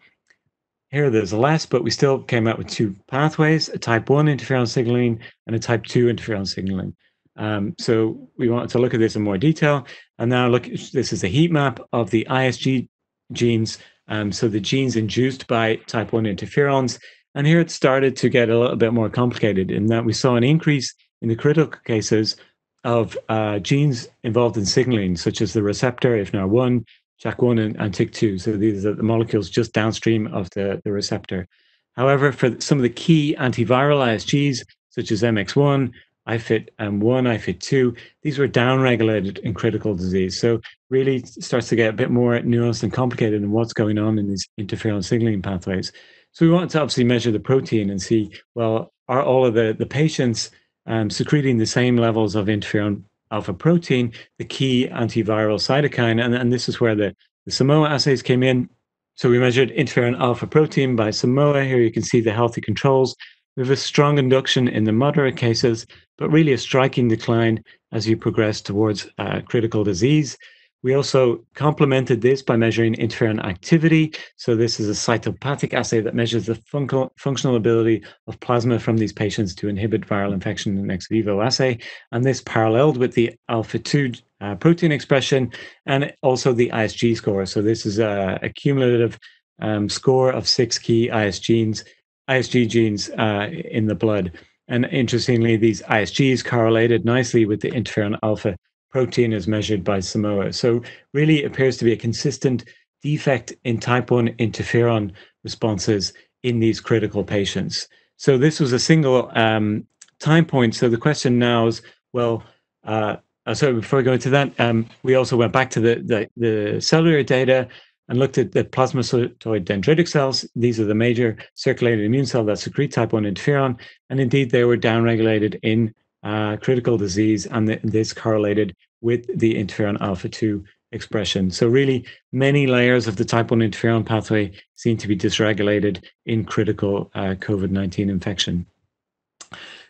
here there's less, but we still came out with two pathways, a type 1 interferon signaling and a type 2 interferon signaling. Um, so we wanted to look at this in more detail. And now look, this is a heat map of the ISG genes. Um, so the genes induced by type 1 interferons. And here it started to get a little bit more complicated in that we saw an increase in the critical cases of uh, genes involved in signaling, such as the receptor, IFNAR1, JAK1 and, and TYK2. So these are the molecules just downstream of the, the receptor. However, for some of the key antiviral ISGs, such as MX1, IFIT um, 1, IFIT 2, these were downregulated in critical disease. So really starts to get a bit more nuanced and complicated in what's going on in these interferon signaling pathways. So we want to obviously measure the protein and see, well, are all of the, the patients um, secreting the same levels of interferon alpha protein, the key antiviral cytokine. And, and this is where the, the Simoa assays came in. So we measured interferon alpha protein by Simoa. Here you can see the healthy controls. Have a strong induction in the moderate cases, but really a striking decline as you progress towards uh, critical disease. We also complemented this by measuring interferon activity. So this is a cytopathic assay that measures the fun- functional ability of plasma from these patients to inhibit viral infection in ex vivo assay. And this paralleled with the alpha-2 uh, protein expression and also the ISG score. So this is a, a cumulative um, score of six key IS genes, ISG genes uh, in the blood. And interestingly, these ISGs correlated nicely with the interferon alpha protein as measured by Simoa. So really appears to be a consistent defect in type 1 interferon responses in these critical patients. So this was a single um, time point. So the question now is, well, uh, uh so before we go into that, um, we also went back to the, the, the cellular data and looked at the plasmacytoid dendritic cells. These are the major circulating immune cell that secrete type 1 interferon. And indeed, they were downregulated in uh, critical disease, and th- this correlated with the interferon alpha 2 expression. So, really, many layers of the type 1 interferon pathway seem to be dysregulated in critical uh, COVID 19 infection.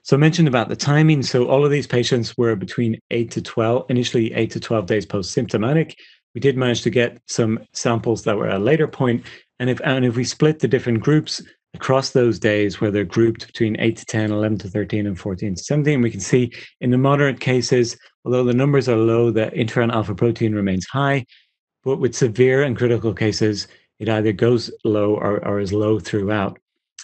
So, I mentioned about the timing. So, all of these patients were between 8 to 12, initially 8 to 12 days post symptomatic. We did manage to get some samples that were at a later point, and if and if we split the different groups, across those days where they're grouped between 8 to 10, 11 to 13, and 14 to 17. We can see in the moderate cases, although the numbers are low, the interferon alpha protein remains high. But with severe and critical cases, it either goes low or, or is low throughout.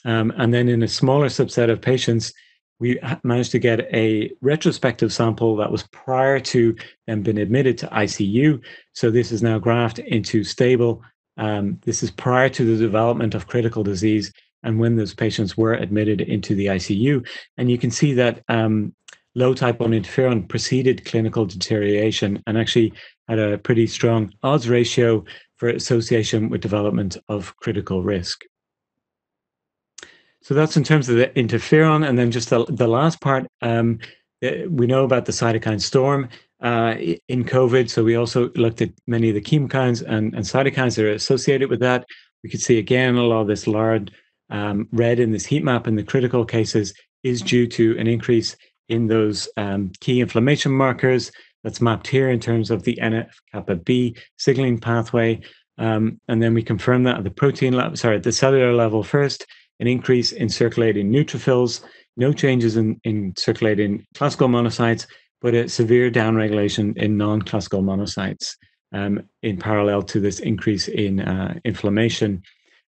Um, and then in a smaller subset of patients, we managed to get a retrospective sample that was prior to them being admitted to ICU. So this is now graphed into stable. Um, this is prior to the development of critical disease and when those patients were admitted into the ICU. And you can see that um, low type 1 interferon preceded clinical deterioration and actually had a pretty strong odds ratio for association with development of critical risk. So that's in terms of the interferon. And then just the, the last part, um, eh, we know about the cytokine storm uh, in COVID. So we also looked at many of the chemokines and, and cytokines that are associated with that. We could see again a lot of this large um, red in this heat map in the critical cases is due to an increase in those um, key inflammation markers that's mapped here in terms of the NF kappa B signaling pathway. Um, and then we confirm that at the protein level, sorry, at the cellular level first, an increase in circulating neutrophils, no changes in, in circulating classical monocytes, but a severe downregulation in non-classical monocytes um, in parallel to this increase in uh, inflammation.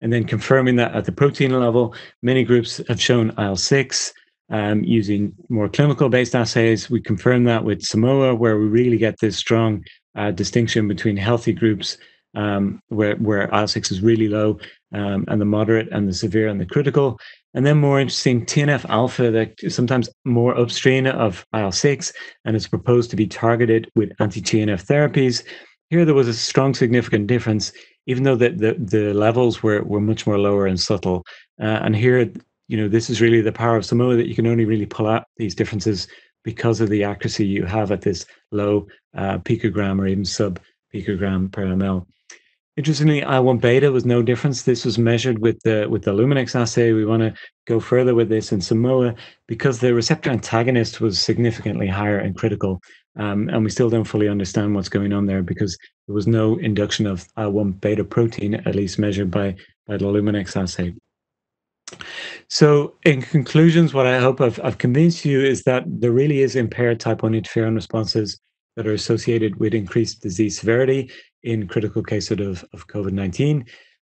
And then confirming that at the protein level, many groups have shown IL-6 um, using more clinical-based assays. We confirm that with Simoa, where we really get this strong uh, distinction between healthy groups um, where, where IL-6 is really low um, and the moderate and the severe and the critical. And then more interesting, TNF alpha, that sometimes more upstream of IL 6 and is proposed to be targeted with anti TNF therapies. Here, there was a strong, significant difference, even though the, the, the levels were, were much more lower and subtle. Uh, and here, you know, this is really the power of Simoa that you can only really pull out these differences because of the accuracy you have at this low uh, picogram or even sub picogram per ml. Interestingly, IL-1 beta was no difference. This was measured with the with the Luminex assay. We want to go further with this in Simoa because the receptor antagonist was significantly higher and critical. Um, and we still don't fully understand what's going on there because there was no induction of IL-1 beta protein, at least measured by, by the Luminex assay. So, in conclusions, what I hope I've, I've convinced you is that there really is impaired type 1 interferon responses that are associated with increased disease severity in critical cases of, of COVID 19.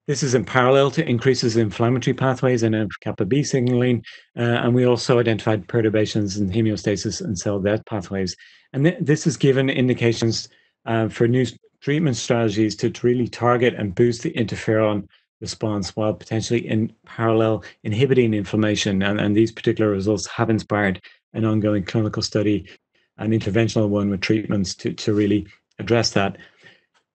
This is in parallel to increases in inflammatory pathways NF kappa B signaling. Uh, and we also identified perturbations in homeostasis and cell death pathways. And th- this has given indications uh, for new treatment strategies to, to really target and boost the interferon response while potentially in parallel inhibiting inflammation. And, and these particular results have inspired an ongoing clinical study, an interventional one with treatments to, to really address that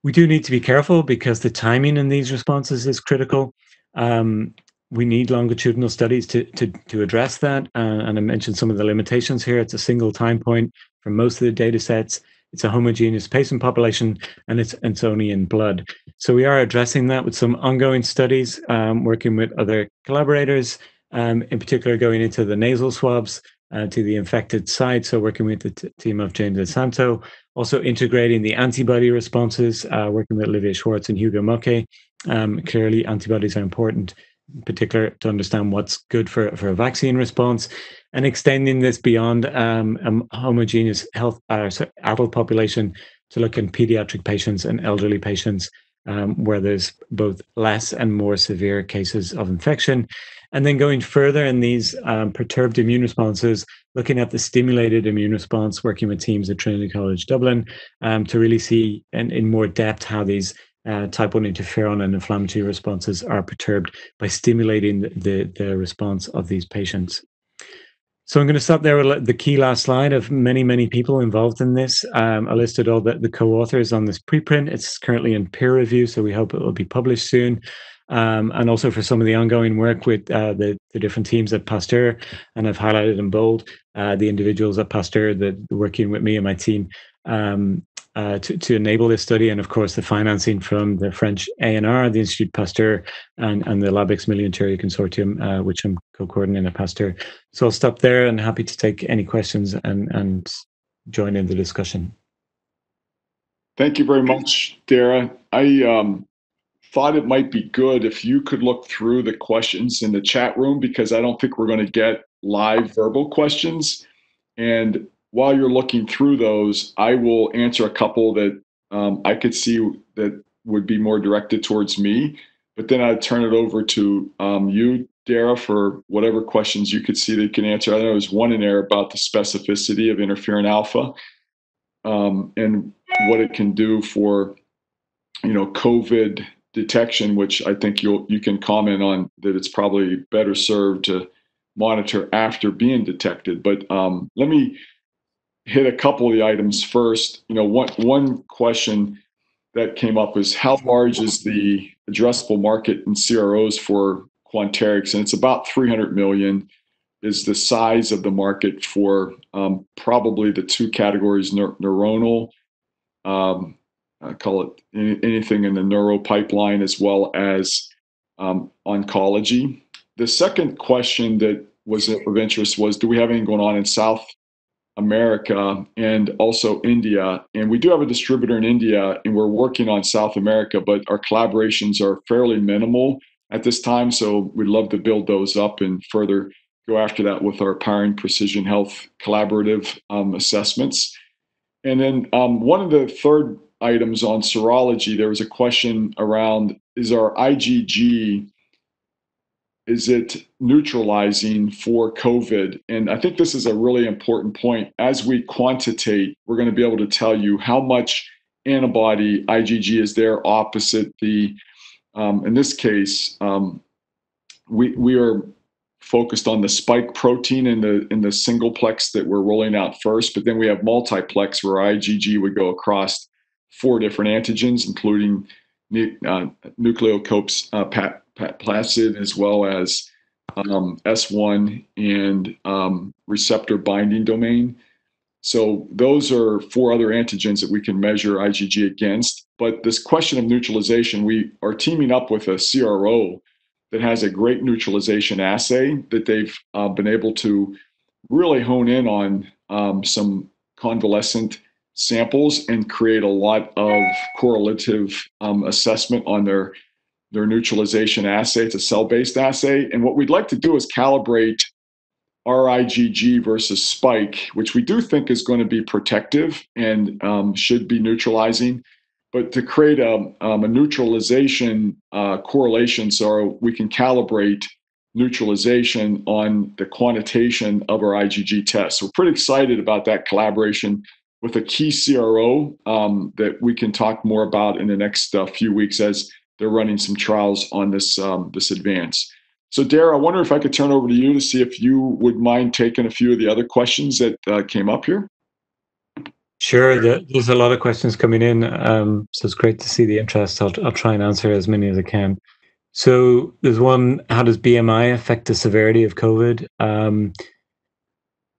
we do need to be careful because the timing in these responses is critical. Um, we need longitudinal studies to to, to address that. Uh, and I mentioned some of the limitations here. It's a single time point for most of the data sets. It's a homogeneous patient population, and it's it's only in blood. So we are addressing that with some ongoing studies, um, working with other collaborators, um, in particular going into the nasal swabs uh, to the infected site. So working with the t- team of James Di Santo, also integrating the antibody responses, uh, working with Olivier Schwartz and Hugo Mouquet. Um, clearly, antibodies are important, in particular to understand what's good for, for a vaccine response, and extending this beyond um, a homogeneous health uh, adult population to look in pediatric patients and elderly patients um, where there's both less and more severe cases of infection. And then going further in these um, perturbed immune responses, looking at the stimulated immune response, working with teams at Trinity College Dublin um, to really see in, in more depth how these uh, type 1 interferon and inflammatory responses are perturbed by stimulating the, the, the response of these patients. So I'm going to stop there with the key last slide of many, many people involved in this. Um, I listed all the, the co-authors on this preprint. It's currently in peer review, so we hope it will be published soon um, and also for some of the ongoing work with uh, the, the different teams at Pasteur. And I've highlighted in bold uh, the individuals at Pasteur that are working with me and my team um, uh, to, to enable this study. And of course, the financing from the French ANR, the Institut Pasteur, and, and the LabEx Million Consortium, uh, which I'm co coordinating at Pasteur. So I'll stop there and happy to take any questions and, and join in the discussion. Thank you very much, Darragh. I um, thought it might be good if you could look through the questions in the chat room because I don't think we're going to get live verbal questions. And while you're looking through those, I will answer a couple that um, I could see that would be more directed towards me. But then I'd turn it over to um, you, Darragh for whatever questions you could see that you can answer. I know there was one in there about the specificity of interferon alpha um, and what it can do for, you know, COVID detection, which I think you'll you can comment on that it's probably better served to monitor after being detected. But um, let me hit a couple of the items first. You know, one one question that came up was how large is the addressable market in CROs for Quanterix? And it's about 300 million is the size of the market for um, probably the two categories neuronal um, I call it any, anything in the neuro pipeline as well as um, oncology. The second question that was of interest was do we have anything going on in South America and also India? And we do have a distributor in India and we're working on South America, but our collaborations are fairly minimal at this time. So we'd love to build those up and further go after that with our Powering Precision Health collaborative um, assessments. And then um, one of the third items on serology, there was a question around is our IgG is it neutralizing for COVID? And I think this is a really important point. As we quantitate, we're going to be able to tell you how much antibody IgG is there opposite the, um, in this case, um, we, we are focused on the spike protein in the in the singleplex that we're rolling out first, but then we have multiplex where IgG would go across four different antigens, including uh, nucleocopes uh, pat, pat, placid as well as um, S1 and um, receptor binding domain. So those are four other antigens that we can measure IgG against. But this question of neutralization, we are teaming up with a CRO that has a great neutralization assay that they've uh, been able to really hone in on um, some convalescent samples and create a lot of correlative um, assessment on their their neutralization assay. It's a cell-based assay, and what we'd like to do is calibrate our IgG versus spike, which we do think is going to be protective and um, should be neutralizing. But to create a, um, a neutralization uh, correlation so we can calibrate neutralization on the quantitation of our IgG test. So we're pretty excited about that collaboration with a key CRO um, that we can talk more about in the next uh, few weeks as they're running some trials on this um, this advance. So, Darragh, I wonder if I could turn over to you to see if you would mind taking a few of the other questions that uh, came up here. Sure, there's a lot of questions coming in, um, so it's great to see the interest. I'll, I'll try and answer as many as I can. So, there's one: How does BMI affect the severity of COVID? Um,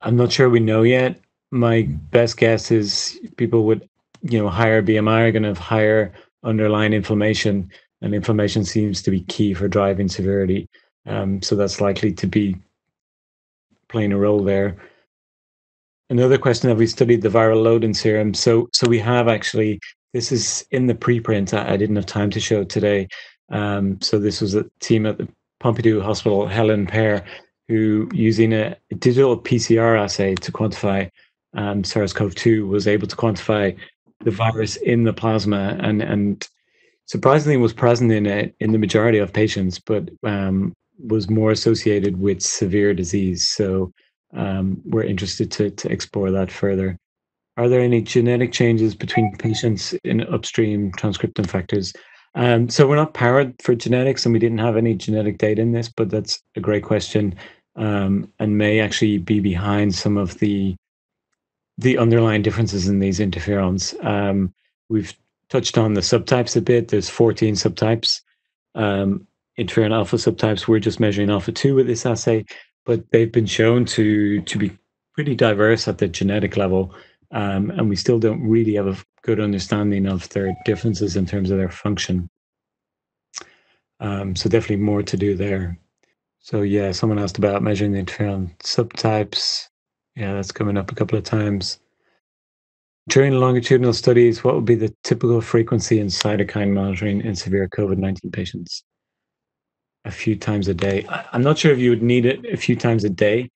I'm not sure we know yet my best guess is people with you know higher BMI are going to have higher underlying inflammation, and inflammation seems to be key for driving severity. Um, so that's likely to be playing a role there. Another question: Have we studied the viral load in serum? So, so we have actually. This is in the preprint. I, I didn't have time to show today. Um, so this was a team at the Pompidou Hospital, Hélène Péré, who using a digital PCR assay to quantify um, SARS-CoV-2 was able to quantify the virus in the plasma and and surprisingly was present in it in the majority of patients, but um, was more associated with severe disease. So um, we're interested to to explore that further. Are there any genetic changes between patients in upstream transcription factors? Um, so we're not powered for genetics, and we didn't have any genetic data in this, but that's a great question, um, and may actually be behind some of the the underlying differences in these interferons. Um, we've touched on the subtypes a bit. There's 14 subtypes. Um, interferon alpha subtypes. We're just measuring alpha 2 with this assay, but they've been shown to, to be pretty diverse at the genetic level. Um, and we still don't really have a good understanding of their differences in terms of their function. Um, so definitely more to do there. So yeah, someone asked about measuring the interferon subtypes. Yeah, that's coming up a couple of times. During longitudinal studies, what would be the typical frequency in cytokine monitoring in severe COVID 19 patients? A few times a day. I'm not sure if you would need it a few times a day.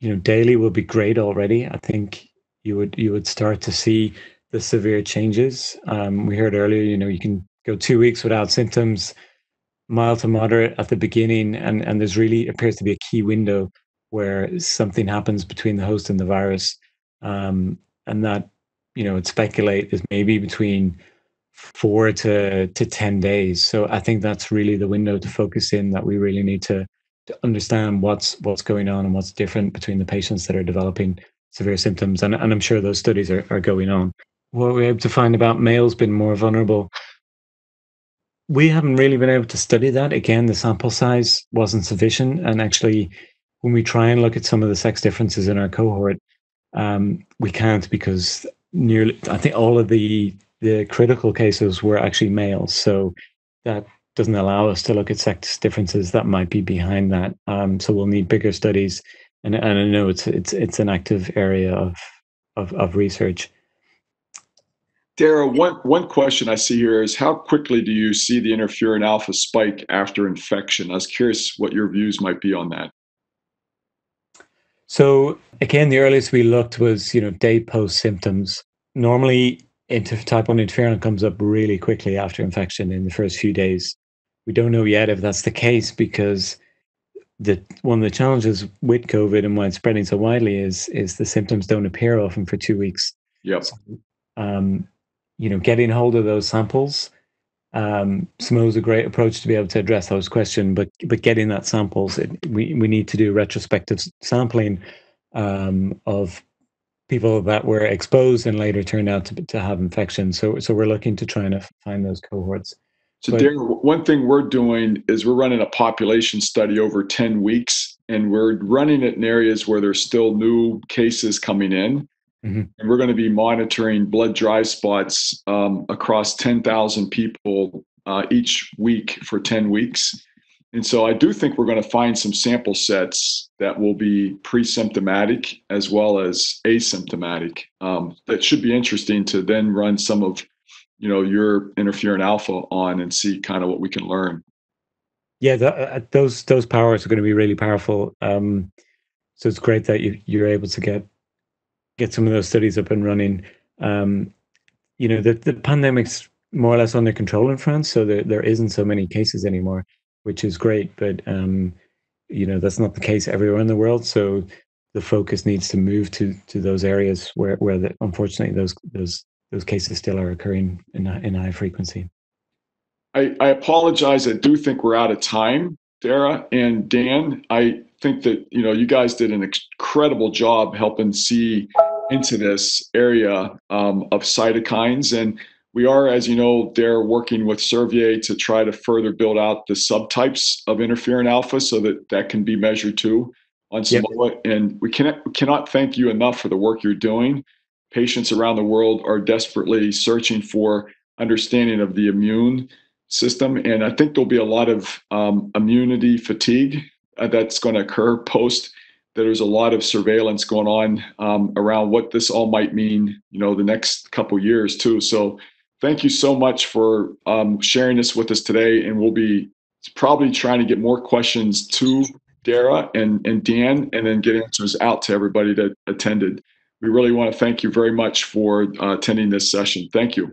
You know, daily will be great already. I think you would you would start to see the severe changes. Um, we heard earlier, you know, you can go two weeks without symptoms, mild to moderate at the beginning, and and there's really appears to be a key window where something happens between the host and the virus, um, and that you know, would speculate is maybe between four to to ten days. So I think that's really the window to focus in. That we really need to to understand what's what's going on and what's different between the patients that are developing severe symptoms. And, and I'm sure those studies are, are going on. What we're able to find about males being more vulnerable, we haven't really been able to study that. Again, the sample size wasn't sufficient. And actually, when we try and look at some of the sex differences in our cohort, um, we can't because nearly, I think all of the the critical cases were actually males. So that doesn't allow us to look at sex differences that might be behind that. Um, so we'll need bigger studies, and, and I know it's it's it's an active area of of, of research. Darragh, one one question I see here is how quickly do you see the interferon alpha spike after infection? I was curious what your views might be on that. So again, the earliest we looked was you know day post symptoms. Normally, type one interferon comes up really quickly after infection in the first few days. We don't know yet if that's the case because the one of the challenges with COVID and why it's spreading so widely is is the symptoms don't appear often for two weeks. Yep. So, um, you know, getting hold of those samples, um, SMO is a great approach to be able to address those questions. But but getting that samples, it, we we need to do retrospective sampling um, of people that were exposed and later turned out to to have infections. So so we're looking to try and find those cohorts. So, but, Darren, one thing we're doing is we're running a population study over 10 weeks, and we're running it in areas where there's still new cases coming in. Mm-hmm. And we're going to be monitoring blood dry spots um, across 10,000 people uh, each week for 10 weeks. And so I do think we're going to find some sample sets that will be pre symptomatic as well as asymptomatic. Um, that should be interesting to then run some of you know your interferon alpha on and see kind of what we can learn yeah the, uh, those those powers are going to be really powerful um, so it's great that you, you're able to get get some of those studies up and running um, you know the, the pandemic's more or less under control in france so there, there isn't so many cases anymore which is great but um, you know that's not the case everywhere in the world so the focus needs to move to to those areas where where the, unfortunately those those those cases still are occurring in, in high frequency. I, I apologize. I do think we're out of time, Darragh and Dan. I think that you know you guys did an incredible job helping see into this area um, of cytokines, and we are, as you know, they're working with Servier to try to further build out the subtypes of interferon alpha so that that can be measured too on. Yep. And we cannot cannot thank you enough for the work you're doing patients around the world are desperately searching for understanding of the immune system. And I think there'll be a lot of um, immunity fatigue that's going to occur post. There's a lot of surveillance going on um, around what this all might mean, you know, the next couple years too. So, thank you so much for um, sharing this with us today. And we'll be probably trying to get more questions to Darragh and, and Dan, and then get answers out to everybody that attended we really want to thank you very much for uh, attending this session. Thank you.